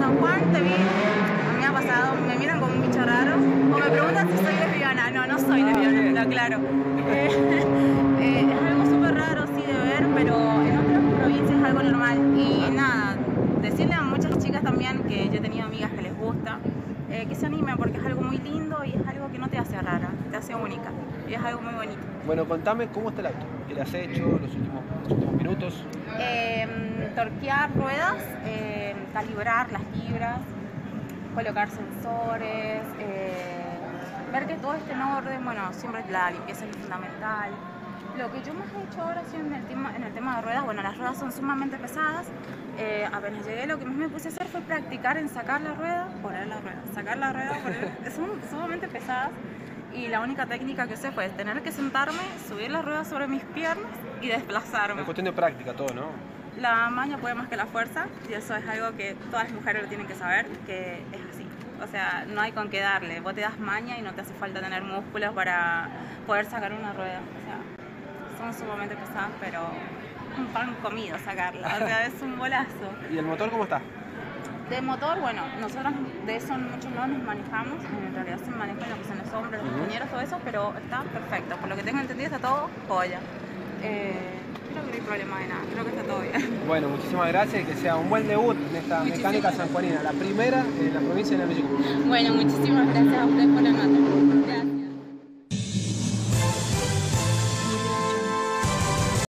San Juan te vi, me ha pasado, me miran como un bicho raro, o me preguntan si soy lesbiana. No, no soy lesbiana, lo claro. Eh, eh, es algo súper raro, sí, de ver, pero en otras provincias es algo normal. Y nada, decirle a muchas chicas también que yo he tenido amigas que les gusta, eh, que se animen porque es algo muy lindo y es algo que no te hace rara, te hace única. Y es algo muy bonito. Bueno, contame cómo está el auto, qué le has hecho los últimos, los últimos minutos. Eh, torquear ruedas, calibrar las libras, colocar sensores, eh, ver que todo esté en orden, bueno, siempre la limpieza es fundamental. Lo que yo más he hecho ahora en el tema, en el tema de ruedas, bueno, las ruedas son sumamente pesadas. Eh, apenas llegué, lo que más me puse a hacer fue practicar en sacar la rueda, poner la rueda, sacar la rueda, poner, son sumamente pesadas. Y la única técnica que usé fue tener que sentarme, subir la rueda sobre mis piernas y desplazarme. Es cuestión de práctica todo, ¿no? La maña puede más que la fuerza y eso es algo que todas las mujeres lo tienen que saber, que es así. O sea, no hay con qué darle. Vos te das maña y no te hace falta tener músculos para poder sacar una rueda. O sea, son sumamente pesadas, pero un pan comido sacarla. O sea, es un bolazo. ¿Y el motor cómo está? De motor, bueno, nosotros de eso mucho no nos manejamos, en realidad se manejan lo que son los hombres, los compañeros, todo eso, pero está perfecto. Por lo que tengo entendido está todo joya. Eh, creo que no hay problema de nada, creo que está todo bien. Bueno, muchísimas gracias y que sea un buen debut en esta Muchísimas mecánica sanjuanina, la primera en la provincia de Neuquén. Bueno, muchísimas gracias a ustedes por la.